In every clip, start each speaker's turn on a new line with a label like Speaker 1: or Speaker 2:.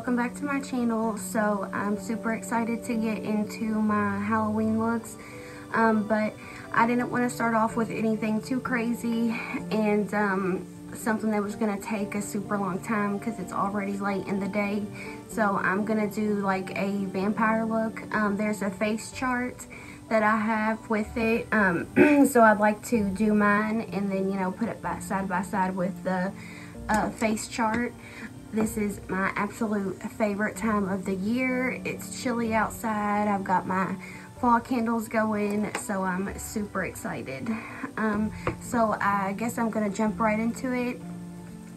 Speaker 1: welcome back to my channel. So I'm super excited to get into my Halloween looks. Um, but I didn't want to start off with anything too crazy and um, something that was going to take a super long time because it's already late in the day. So I'm to do like a vampire look. Um, there's a face chart that I have with it. Um, so I'd like to do mine and then, you know, put it by, side by side with the uh, face chart. This is my absolute favorite time of the year. It's chilly outside. I've got my fall candles going, so I'm super excited. Um, so I guess I'm gonna jump right into it.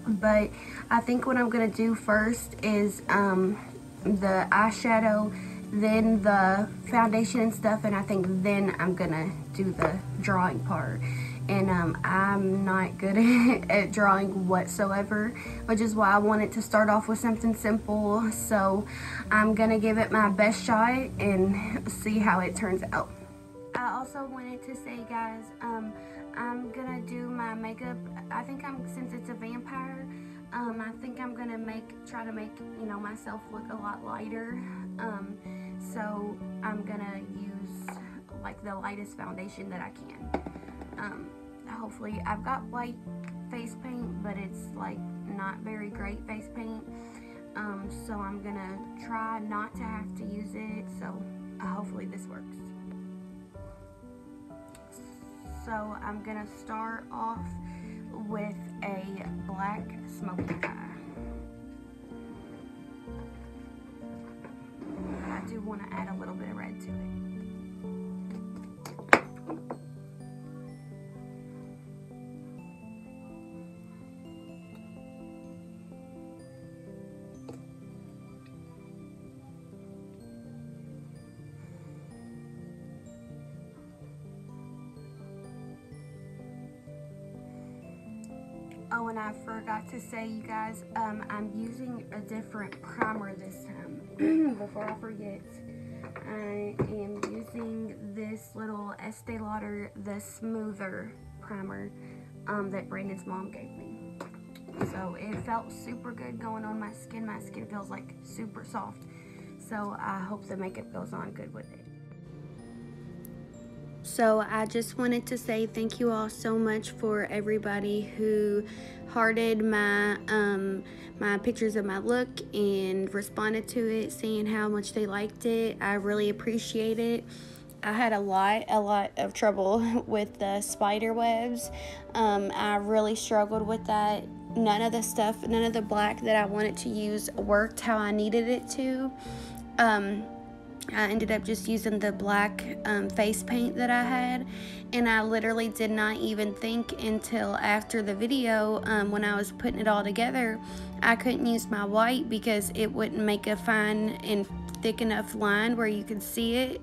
Speaker 1: But I think what I'm gonna do first is um, the eyeshadow, then the foundation and stuff, and I think then I'm gonna do the drawing part and um, I'm not good at drawing whatsoever which is why I wanted to start off with something simple. So I'm gonna give it my best shot and see how it turns out. I also wanted to say guys um, I'm gonna do my makeup. I think I'm since it's a vampire um, I think I'm gonna make try to make you know myself look a lot lighter. Um, so I'm gonna use like the lightest foundation that I can um, hopefully I've got white face paint but it's like not very great face paint. Um, so I'm gonna try not to have to use it. So uh, hopefully this works. So I'm gonna start off with a black smoky eye I do want to add a little bit of red to it I forgot to say, you guys, um, I'm using a different primer this time. Before I forget, I am using this little Estee Lauder The Smoother primer um, that Brandon's mom gave me. So it felt super good going on my skin. My skin feels like super soft. So I hope the makeup goes on good with it. So I just wanted to say thank you all so much for everybody who hearted my um, my pictures of my look and responded to it, saying how much they liked it. I really appreciate it. I had a lot, a lot of trouble with the spider webs. Um, I really struggled with that. None of the stuff, none of the black that I wanted to use worked how I needed it to. Um, I ended up just using the black um, face paint that I had and I literally did not even think until after the video um, when I was putting it all together I couldn't use my white because it wouldn't make a fine and thick enough line where you could see it.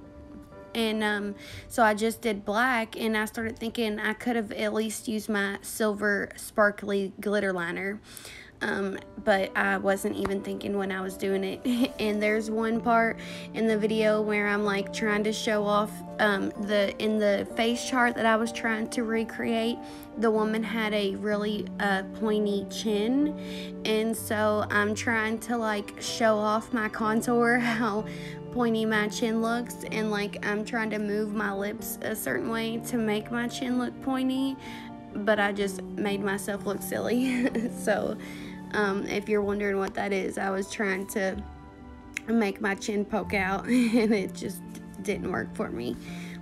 Speaker 1: And um, so I just did black and I started thinking I could have at least used my silver sparkly glitter liner um, but I wasn't even thinking when I was doing it. and there's one part in the video where I'm like trying to show off um, the in the face chart that I was trying to recreate. The woman had a really uh, pointy chin, and so I'm trying to like show off my contour how pointy my chin looks and like I'm trying to move my lips a certain way to make my chin look pointy but I just made myself look silly so um, if you're wondering what that is, I was trying to make my chin poke out and it just didn't work for me.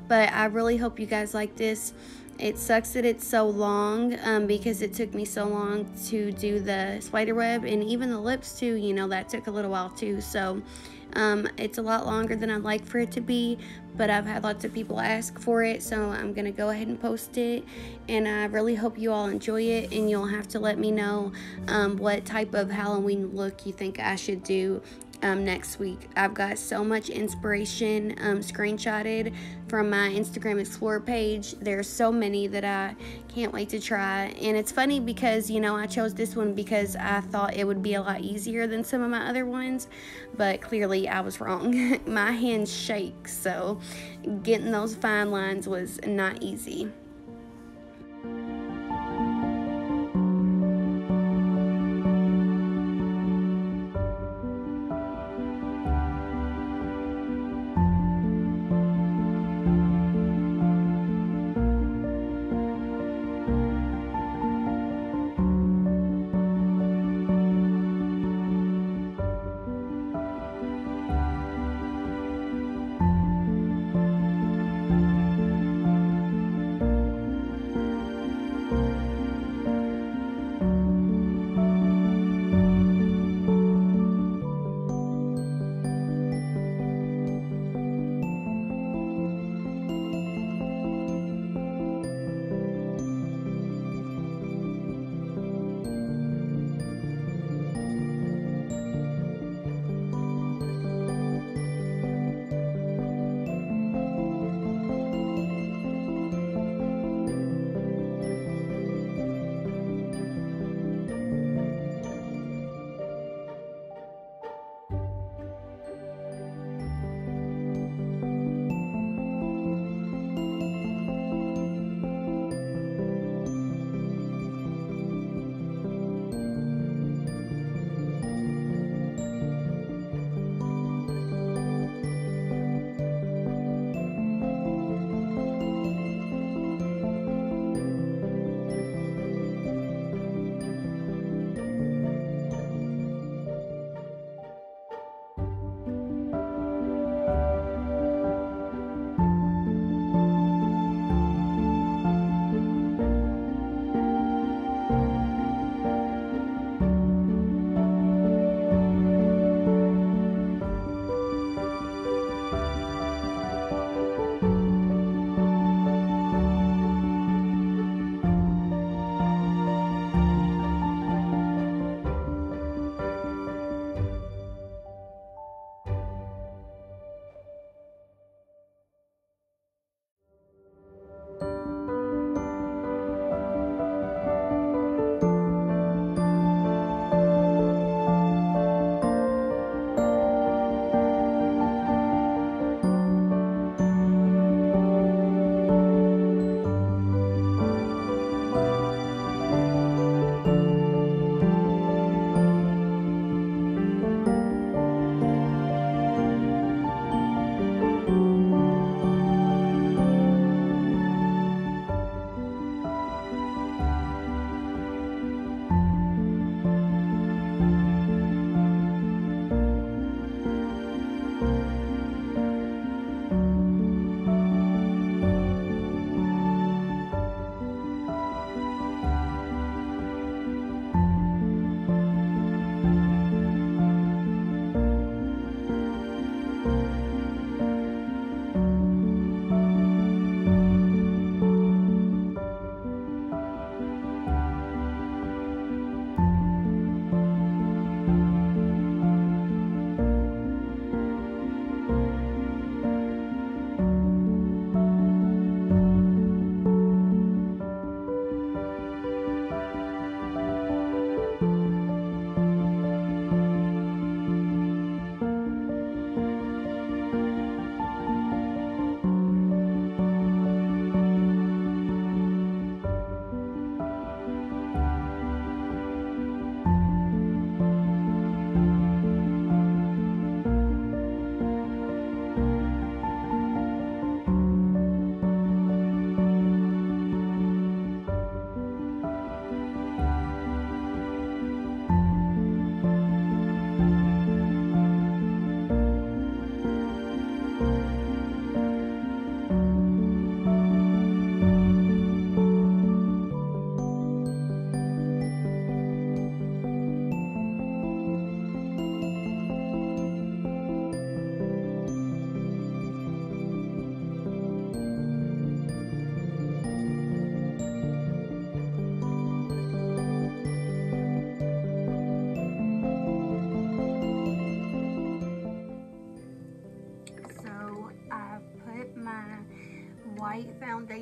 Speaker 1: But I really hope you guys like this. It sucks that it's so long um, because it took me so long to do the spider web and even the lips too, you know, that took a little while too. So um, it's a lot longer than I'd like for it to be, but I've had lots of people ask for it, so I'm to go ahead and post it. And I really hope you all enjoy it, and you'll have to let me know um, what type of Halloween look you think I should do um, next week. I've got so much inspiration um, screenshotted from my Instagram Explore page. There's so many that I can't wait to try. And it's funny because, you know, I chose this one because I thought it would be a lot easier than some of my other ones. But clearly I was wrong. my hands shake, so getting those fine lines was not easy.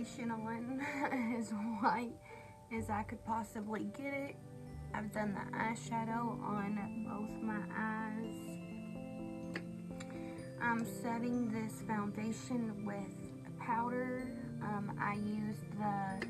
Speaker 1: Foundation on as white as I could possibly get it. I've done the eyeshadow on both my eyes. I'm setting this foundation with powder. Um, I used the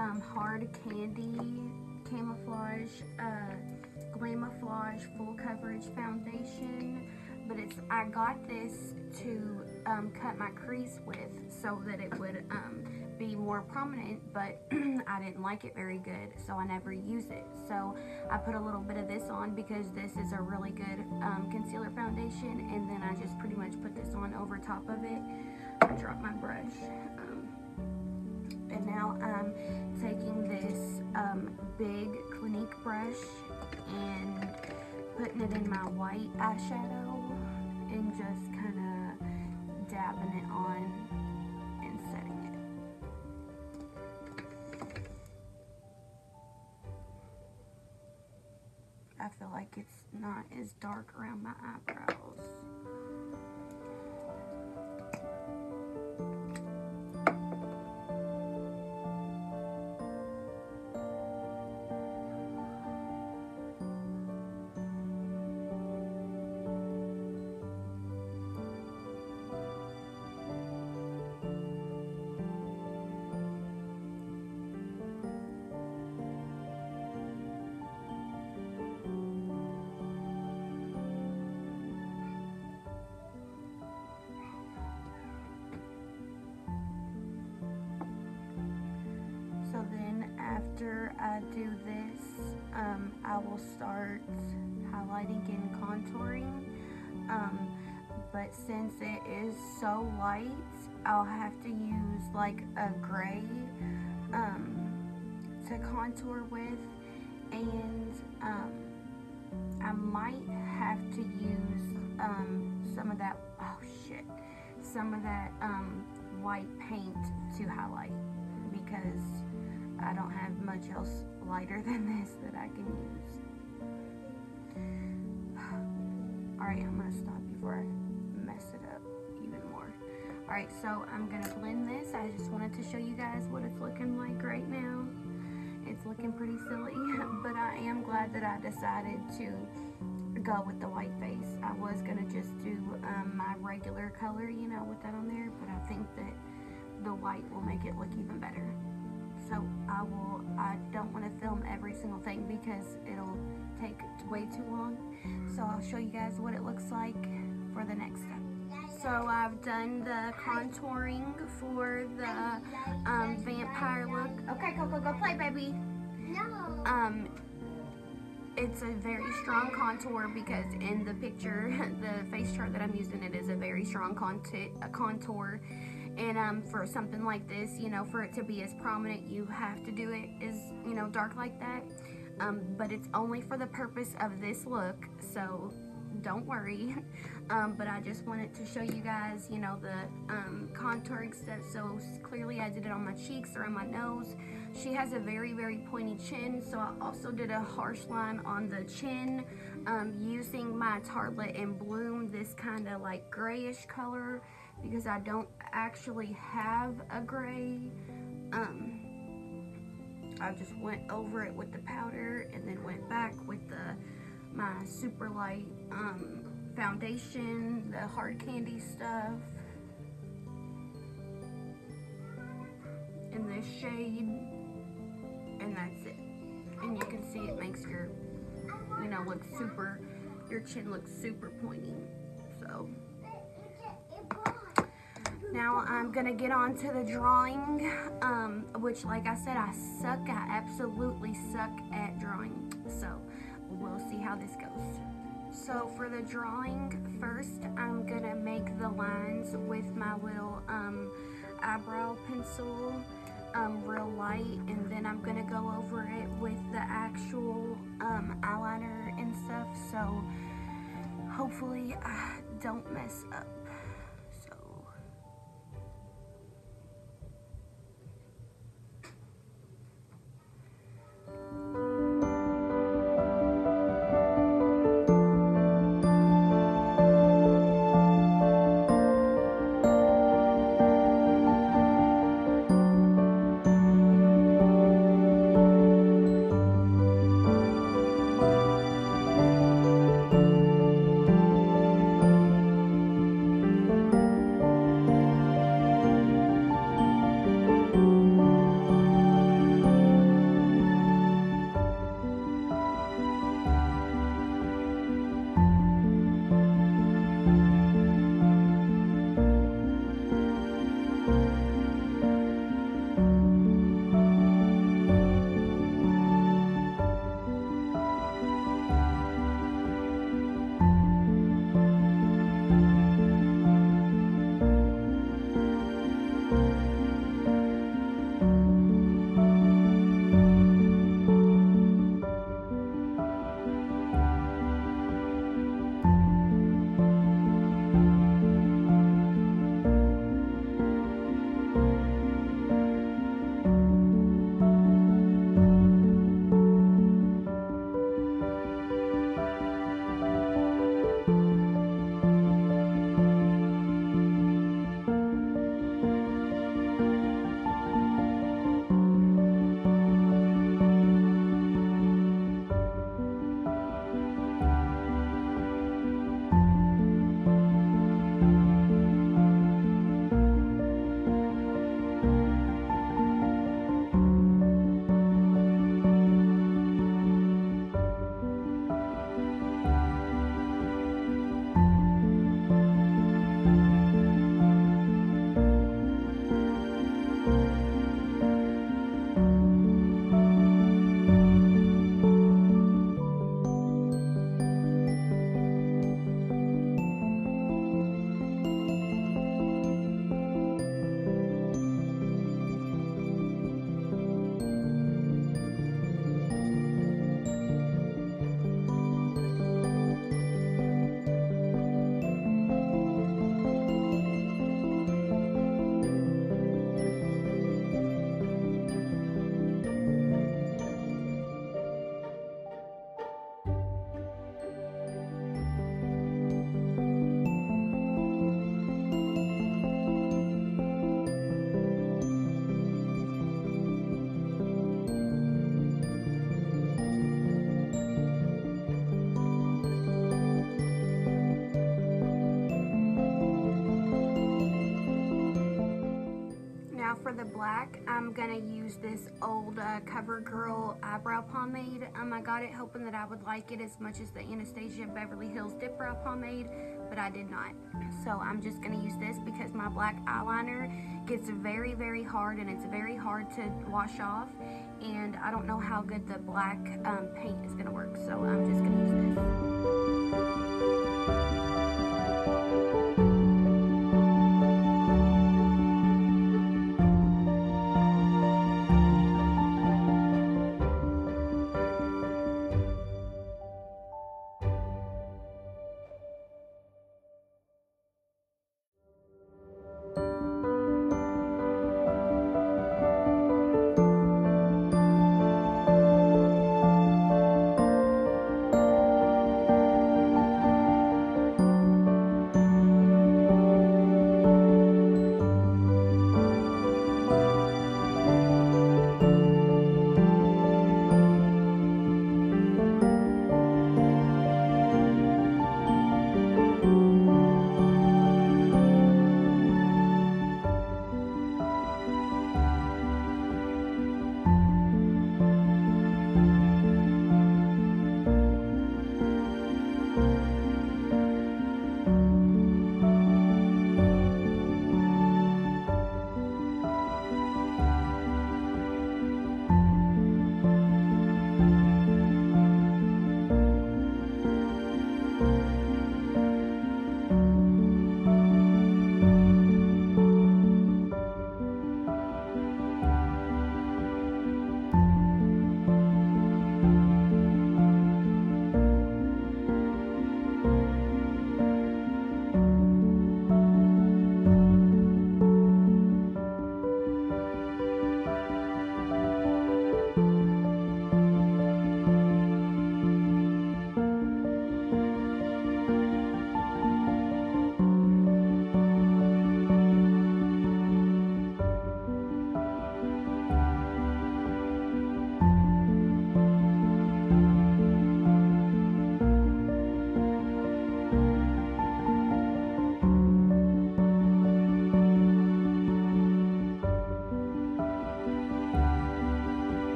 Speaker 1: um, Hard Candy Camouflage uh, Glamouflage Full Coverage Foundation. But it's I got this to um, cut my crease with so that it would um, be more prominent, but I didn't like it very good, so I never use it. So I put a little bit of this on because this is a really good um, concealer foundation, and then I just pretty much put this on over top of it. I dropped my brush. Um, and now I'm taking this um, big Clinique brush and putting it in my white eyeshadow and just kind of dabbing it on it's not as dark around my eyebrows. After I do this, um, I will start highlighting and contouring. Um, but since it is so light, I'll have to use like a gray um, to contour with. And um, I might have to use um, some of that, oh shit, some of that um, white paint to highlight because I don't have much else lighter than this that I can use. Alright, I'm going to stop before I mess it up even more. Alright, so I'm going to blend this. I just wanted to show you guys what it's looking like right now. It's looking pretty silly, but I am glad that I decided to go with the white face. I was going to just do um, my regular color, you know, with that on there, but I think that the white will make it look even better so I will I don't want to film every single thing because it'll take way too long. So I'll show you guys what it looks like for the next step. So I've done the contouring for the um, vampire look. Okay Coco go play baby.
Speaker 2: No.
Speaker 1: um it's a very strong contour because in the picture the face chart that I'm using it is a very strong contour and um, for something like this you know for it to be as prominent you have to do it as you know dark like that. Um, but it's only for the purpose of this look so don't worry. Um, but I just wanted to show you guys you know the um, contouring stuff. So clearly I did it on my cheeks or on my nose. She has a very very pointy chin so I also did a harsh line on the chin um, using my Tartelette and Bloom this kind of like grayish color because I don't actually have a gray. Um, I just went over it with the powder and then went back with the my super light um, foundation, the hard candy stuff. In this shade. And that's it. And you can see it makes your, you know, look super, your chin looks super pointy. So... Now I'm gonna get on to the drawing, um, which like I said, I suck, I absolutely suck at drawing. So we'll see how this goes. So for the drawing, first I'm gonna make the lines with my little um, eyebrow pencil, um, real light, and then I'm gonna go over it with the actual um, eyeliner and stuff. So hopefully I don't mess up. Black, I'm gonna use this old uh, CoverGirl eyebrow pomade. Um, I got it hoping that I would like it as much as the Anastasia Beverly Hills Dip Brow Pomade, but I did not. So I'm just gonna use this because my black eyeliner gets very, very hard and it's very hard to wash off. And I don't know how good the black um, paint is gonna work, so I'm just gonna use this.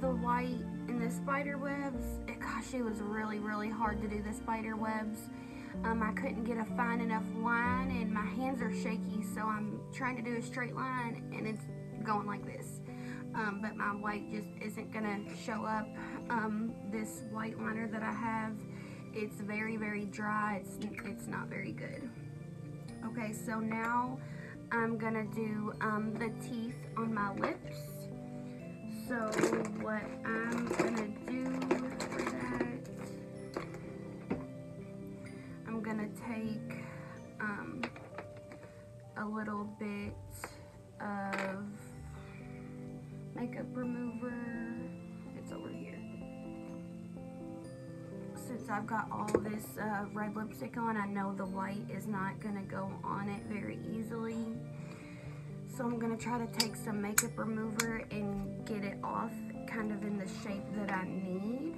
Speaker 1: The white and the spider webs. It, gosh, it was really, really hard to do the spider webs. Um, I couldn't get a fine enough line and my hands are shaky, so I'm trying to do a straight line and it's going like this. Um, but my white just isn't gonna show up. Um, this white liner that I have, it's very, very dry. It's, it's not very good. Okay, so now I'm gonna do um, the teeth on my lips. So what I'm gonna do for that, I'm gonna take um, a little bit of makeup remover. It's over here. Since I've got all this uh, red lipstick on, I know the white is not gonna go on it very easily. So I'm gonna try to take some makeup remover and get it off kind of in the shape that I need.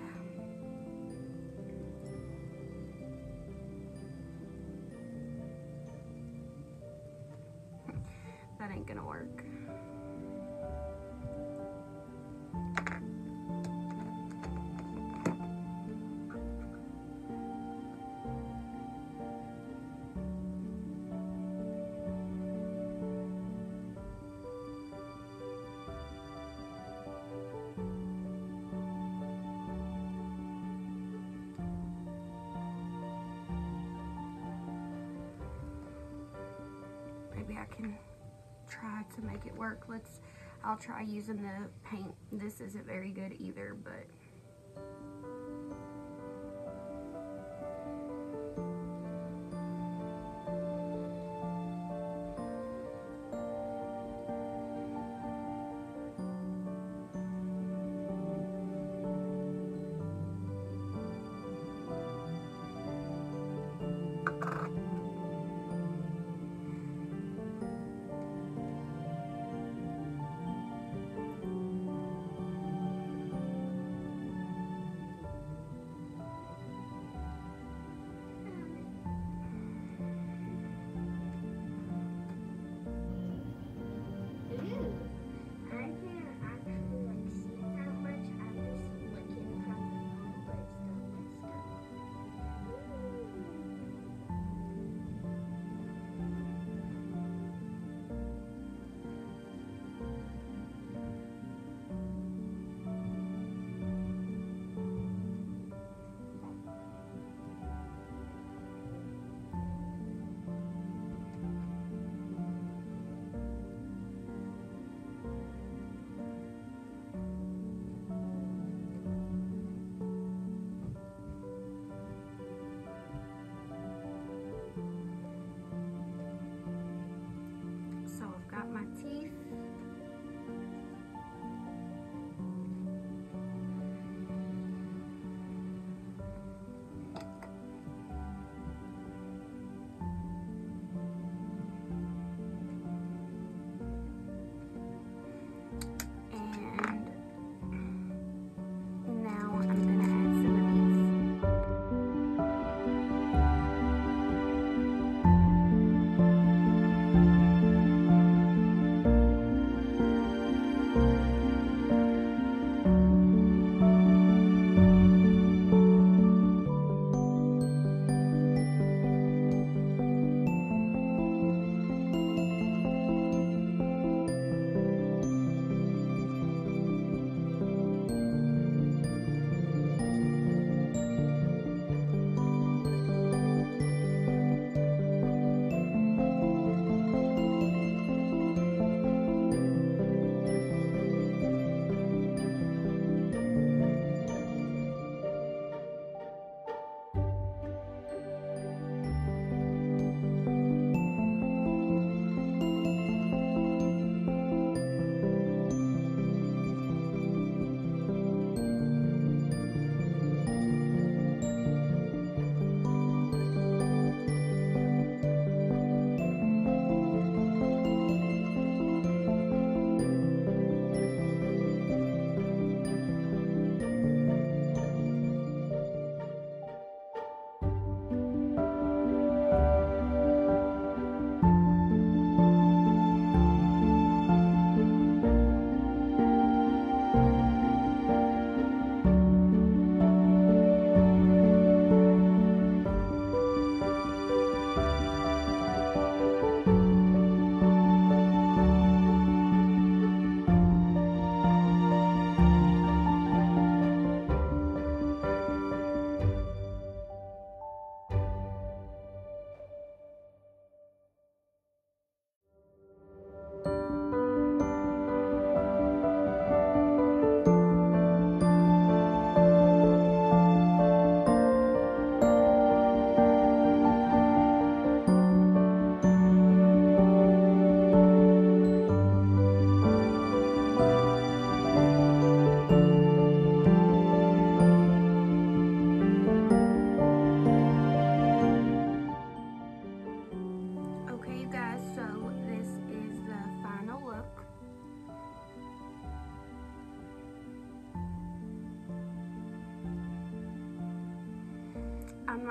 Speaker 1: Try using the paint. This isn't very good either, but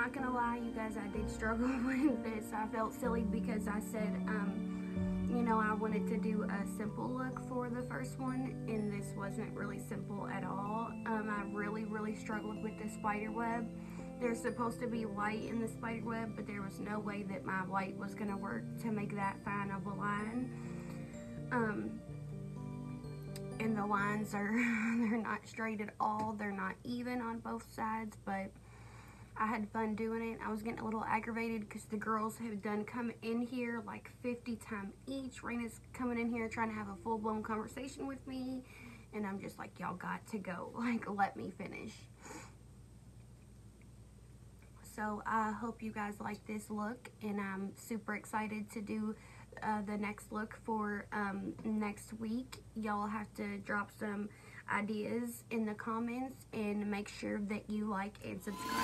Speaker 1: not gonna lie, you guys, I did struggle with this. I felt silly because I said, um, you know, I wanted to do a simple look for the first one, and this wasn't really simple at all. Um, I really, really struggled with the spider web. There's supposed to be white in the spider web, but there was no way that my white was gonna work to make that fine of a line. Um, and the lines are, they're not straight at all. They're not even on both sides, but I had fun doing it. I was getting a little aggravated because the girls have done come in here like 50 times each. Raina's coming in here trying to have a full-blown conversation with me. And I'm just like, y'all got to go. Like, let me finish. So I hope you guys like this look. And I'm super excited to do uh, the next look for um, next week. Y'all have to drop some ideas in the comments and make sure that you like and subscribe.